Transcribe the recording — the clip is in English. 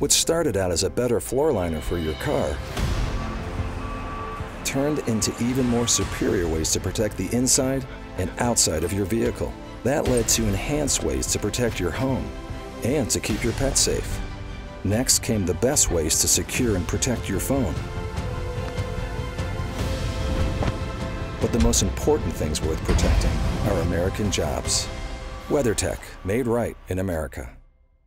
What started out as a better floor liner for your car turned into even more superior ways to protect the inside and outside of your vehicle. That led to enhanced ways to protect your home and to keep your pets safe. Next came the best ways to secure and protect your phone. But the most important things worth protecting are American jobs. WeatherTech, made right in America.